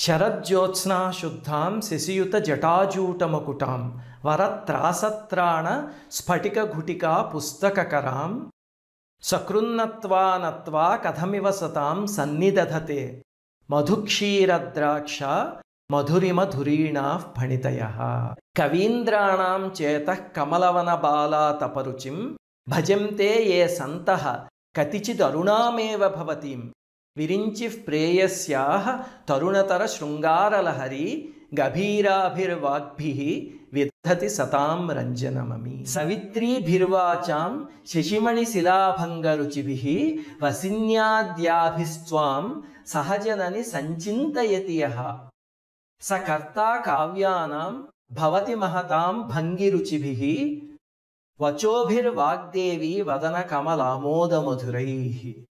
శరజ్యోత్స్నా శుద్ధాం శశియుత జటాజూటమకుటాం వరత్రాసత్రాణ స్ఫటిక ఘుటికా పుస్తకకరాం సకృన్నత్వానత్వా కథమివ సతాం సన్నిదధతే మధుక్షీరద్రాక్ష మధురిమధురీణా ఫణితయ కవీంద్రాణం చేత కమలవన బాలా తపరుచిం భజంతే ఏ సంత కతిచిదరుణామేవ భవతీం విరించి ప్రేయస్యా తరుణతర శృంగారలహరి గభీరాభిర్వాగ్భి విద్ధతి సతాం రంజనమమి. సవిత్రీభిర్వాచాం శశిమణి శిలాభంగరుచిభి వసిన్యాద్యాభిస్వాం సహజనని సంచింతయతి యః స కర్తా కావ్యానాం భవతి మహతాం భంగిరుచిభి వచోభిర్వాగ్దేవి వదన కమలామోదమధురై.